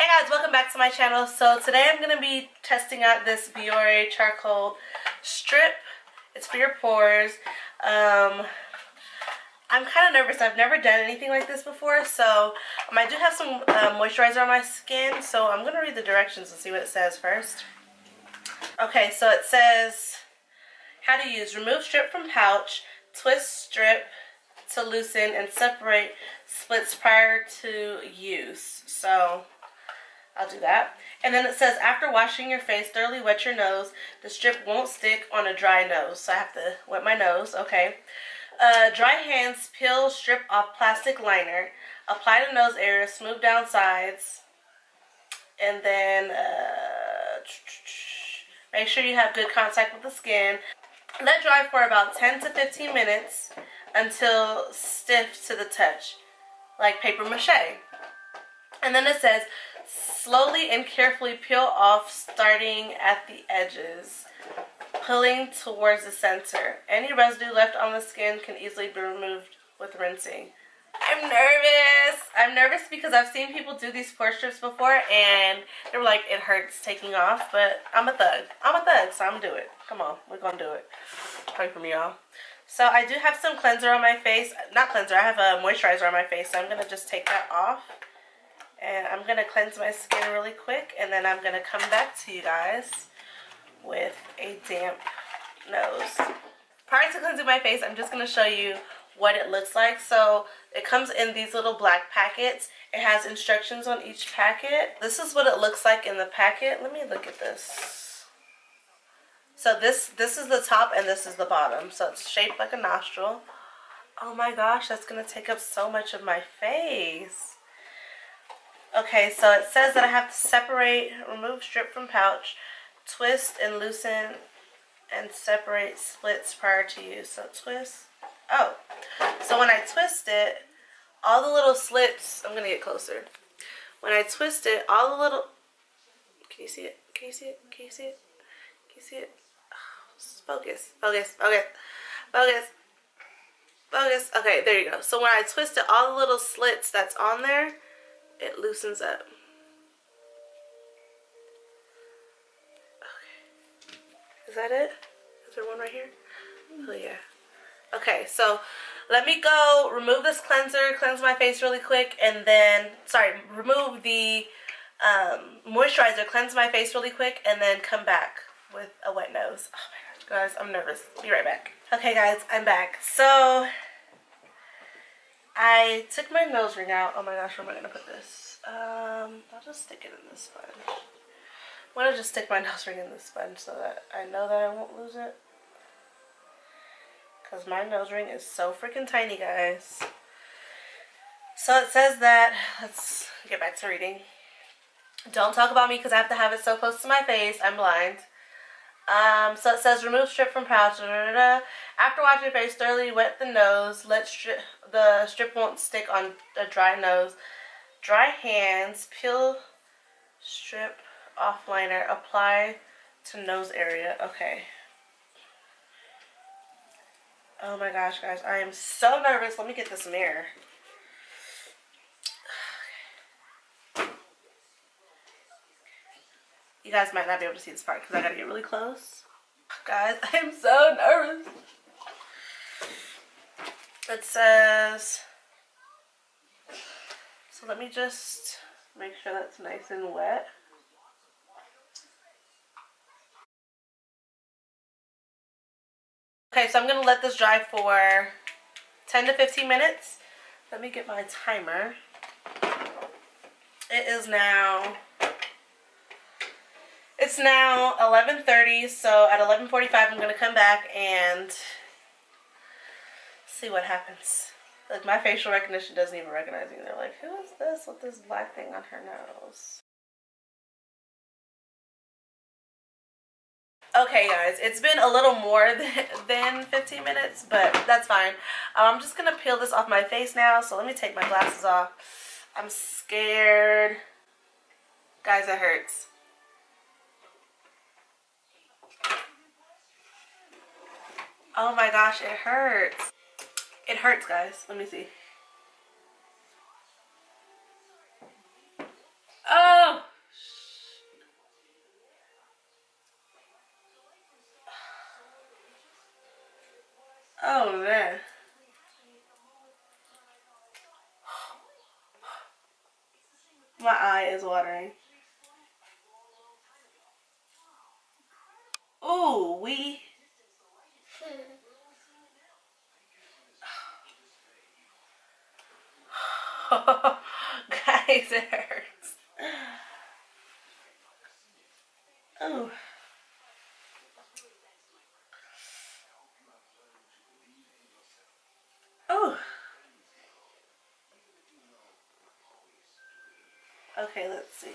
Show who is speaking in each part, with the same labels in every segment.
Speaker 1: Hey guys, welcome back to my channel. So today I'm going to be testing out this Biore Charcoal Strip. It's for your pores. Um, I'm kind of nervous. I've never done anything like this before. So um, I do have some uh, moisturizer on my skin. So I'm going to read the directions and see what it says first. Okay, so it says how to use. Remove strip from pouch. Twist strip to loosen and separate splits prior to use. So I'll do that. And then it says, after washing your face, thoroughly wet your nose. The strip won't stick on a dry nose. So I have to wet my nose. Okay. Uh, dry hands, peel strip off plastic liner. Apply to nose area, smooth down sides. And then uh, make sure you have good contact with the skin. Let dry for about 10 to 15 minutes until stiff to the touch, like paper mache. And then it says, slowly and carefully peel off starting at the edges, pulling towards the center. Any residue left on the skin can easily be removed with rinsing. I'm nervous. I'm nervous because I've seen people do these pore strips before and they were like, it hurts taking off, but I'm a thug. I'm a thug, so I'm gonna do it. Come on, we're gonna do it. Pray for me, y'all. So I do have some cleanser on my face. Not cleanser, I have a moisturizer on my face, so I'm gonna just take that off. And I'm going to cleanse my skin really quick. And then I'm going to come back to you guys with a damp nose. Prior to cleansing my face, I'm just going to show you what it looks like. So it comes in these little black packets. It has instructions on each packet. This is what it looks like in the packet. Let me look at this. So this this is the top and this is the bottom. So it's shaped like a nostril. Oh my gosh, that's going to take up so much of my face. Okay, so it says that I have to separate, remove strip from pouch, twist and loosen and separate splits prior to use. So twist. Oh, so when I twist it, all the little slits, I'm going to get closer. When I twist it, all the little, can you see it? Can you see it? Can you see it? Can you see it? Focus, focus, focus, focus, focus. Okay, there you go. So when I twist it, all the little slits that's on there, it loosens up. Okay. Is that it? Is there one right here? Oh yeah. Okay, so let me go remove this cleanser, cleanse my face really quick, and then, sorry, remove the um, moisturizer, cleanse my face really quick, and then come back with a wet nose. Oh my gosh, guys, I'm nervous. Be right back. Okay, guys, I'm back. So, I took my nose ring out. Oh my gosh, where am I going to put this? Um, I'll just stick it in this sponge. I'm going to just stick my nose ring in this sponge so that I know that I won't lose it. Because my nose ring is so freaking tiny, guys. So it says that, let's get back to reading. Don't talk about me because I have to have it so close to my face. I'm blind. Um, so it says remove strip from pouch. Da, da, da, After washing your face thoroughly, wet the nose. Let strip the strip won't stick on a dry nose. Dry hands. Peel strip off liner. Apply to nose area. Okay. Oh my gosh, guys. I am so nervous. Let me get this mirror. You guys might not be able to see this part because I gotta get really close. Guys, I am so nervous. It says, so let me just make sure that's nice and wet. Okay, so I'm going to let this dry for 10 to 15 minutes. Let me get my timer. It is now it's now 11.30, so at 11.45 I'm going to come back and see what happens. Like, my facial recognition doesn't even recognize me. They're like, who is this with this black thing on her nose? Okay, guys, it's been a little more than 15 minutes, but that's fine. Um, I'm just going to peel this off my face now, so let me take my glasses off. I'm scared. Guys, it hurts. Oh my gosh, it hurts. It hurts, guys. Let me see. Oh! Oh, man. My eye is watering. Oh, we Okay, let's see.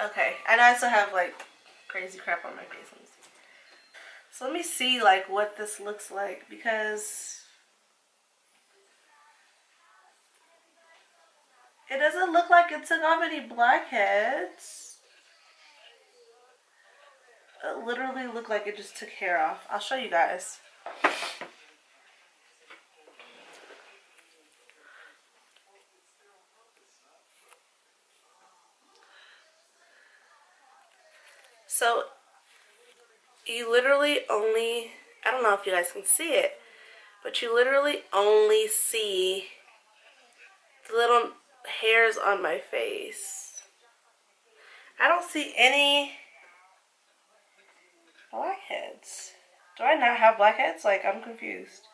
Speaker 1: Okay, and I also have like crazy crap on my face. Let me see. So let me see like what this looks like because it doesn't look like it took off any blackheads. It literally looked like it just took hair off. I'll show you guys. So you literally only, I don't know if you guys can see it, but you literally only see the little hairs on my face. I don't see any blackheads. Do I not have blackheads? Like, I'm confused.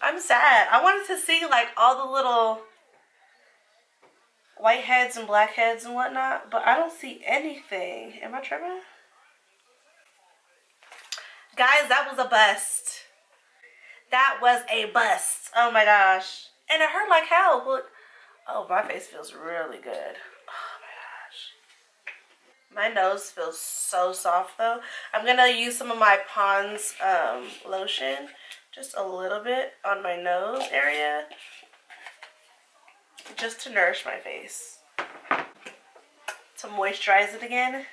Speaker 1: I'm sad. I wanted to see like all the little white heads and black heads and whatnot, but I don't see anything. Am I tripping? Guys, that was a bust. That was a bust. Oh my gosh. And it hurt like hell. Look. Oh, my face feels really good. My. Nose feels so soft though. I'm to use some of my Pond's um, lotion just a little bit on my nose area just to nourish my face to moisturize it again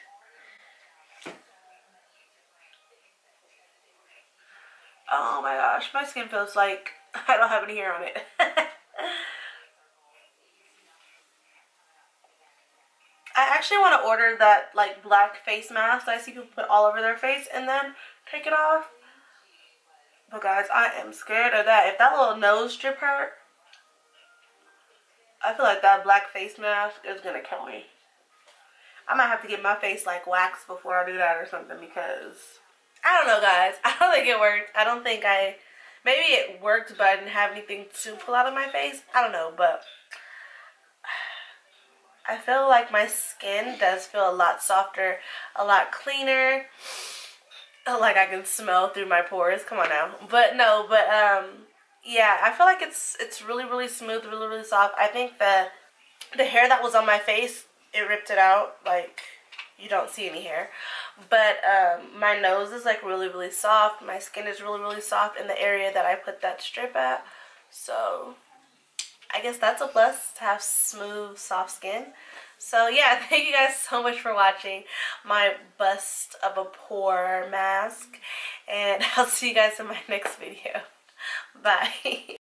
Speaker 1: oh my gosh my skin feels like I don't have any hair on it I actually want to order that like black face mask that I see people put all over their face and then take it off but guys, I am scared of that. If that little nose strip hurt, I feel like that black face mask is going to kill me. I might have to get my face like waxed before I do that or something because I don't know guys. I don't think it worked. I don't think I, maybe it worked but I didn't have anything to pull out of my face. I don't know but I feel like my skin does feel a lot softer, a lot cleaner like I can smell through my pores. Come on now. But no, but um yeah, I feel like it's it's really really smooth, really really soft. I think the the hair that was on my face, it ripped it out like you don't see any hair. But um my nose is like really really soft. My skin is really really soft in the area that I put that strip at. So I guess that's a plus to have smooth soft skin. So yeah, thank you guys so much for watching my bust of a pore mask. And I'll see you guys in my next video. Bye.